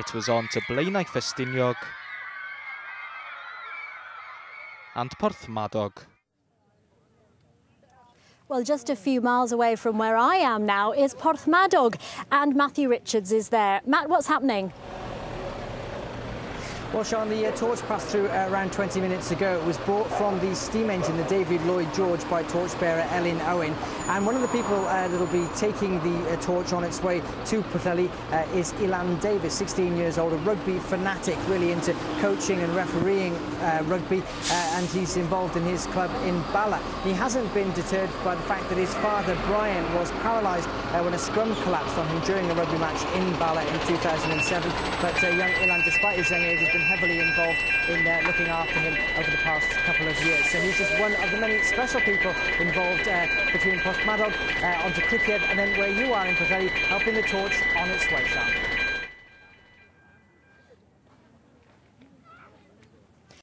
It was on to Blaenau Ffestiniog and Porthmadog. Well, just a few miles away from where I am now is Porthmadog, and Matthew Richards is there. Matt, what's happening? Well, Sean, the uh, torch passed through uh, around 20 minutes ago. It was brought from the steam engine, the David Lloyd George, by torchbearer Elin Owen. And one of the people uh, that will be taking the uh, torch on its way to Pwllheli uh, is Ilan Davis, 16 years old, a rugby fanatic, really into coaching and refereeing uh, rugby. and he's involved in his club in Bala. He hasn't been deterred by the fact that his father, Brian, was paralysed when a scrum collapsed on him during a rugby match in Bala in 2007. But young Ilan, despite his young age, has been been heavily involved in uh, looking after him over the past couple of years. So he's just one of the many special people involved uh, between Porthmadog uh, onto Criccieth and then where you are in Pwllheli, helping the torch on its way, Sam.